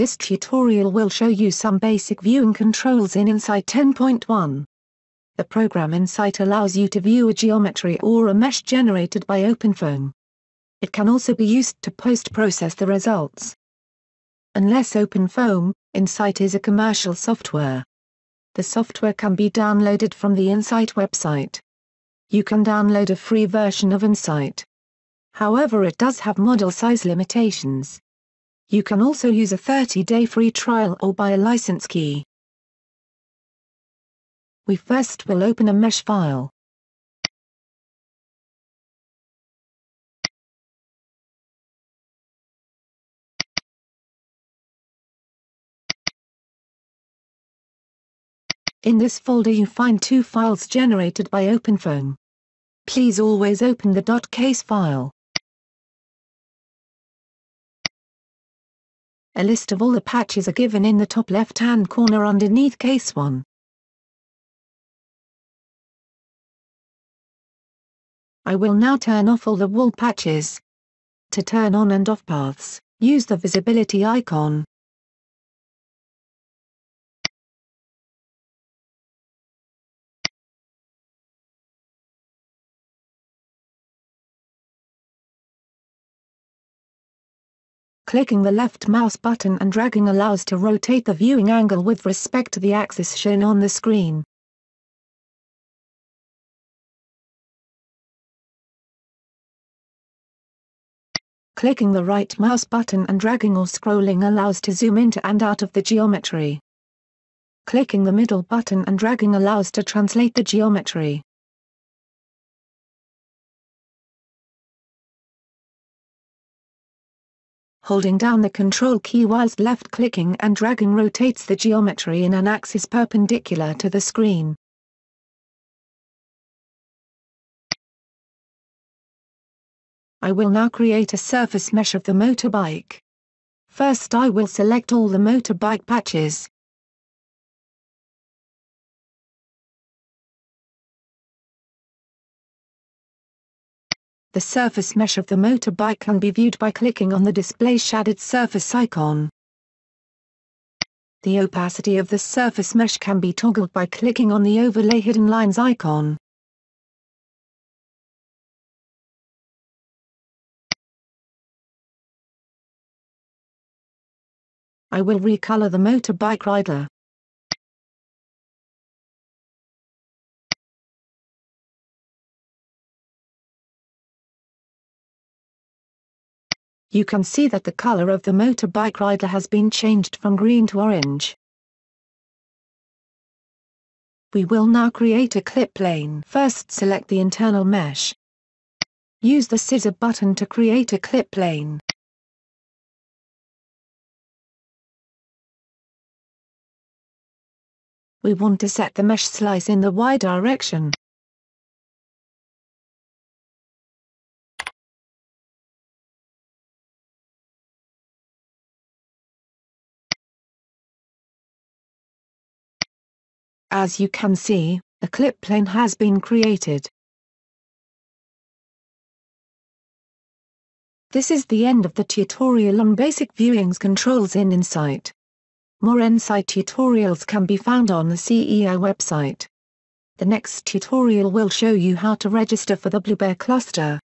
This tutorial will show you some basic viewing controls in EnSight 10.1. The program EnSight allows you to view a geometry or a mesh generated by OpenFOAM. It can also be used to post-process the results. Unless OpenFOAM, EnSight is a commercial software. The software can be downloaded from the EnSight website. You can download a free version of EnSight. However it does have model size limitations. You can also use a 30-day free trial or buy a license key. We first will open a mesh file. In this folder you find two files generated by OpenFOAM. Please always open the .case file. A list of all the patches are given in the top left-hand corner underneath case 1. I will now turn off all the wall patches. To turn on and off paths, use the visibility icon. Clicking the left mouse button and dragging allows to rotate the viewing angle with respect to the axis shown on the screen. Clicking the right mouse button and dragging or scrolling allows to zoom into and out of the geometry. Clicking the middle button and dragging allows to translate the geometry. Holding down the Control key whilst left-clicking and dragging rotates the geometry in an axis perpendicular to the screen. I will now create a surface mesh of the motorbike. First I will select all the motorbike patches. The surface mesh of the motorbike can be viewed by clicking on the display shaded surface icon. The opacity of the surface mesh can be toggled by clicking on the overlay hidden lines icon. I will recolor the motorbike rider. You can see that the color of the motorbike rider has been changed from green to orange. We will now create a clip plane. First select the internal mesh. Use the scissor button to create a clip plane. We want to set the mesh slice in the Y direction. As you can see, a clip plane has been created. This is the end of the tutorial on basic viewings controls in EnSight. More EnSight tutorials can be found on the CEI website. The next tutorial will show you how to register for the Bluebear cluster.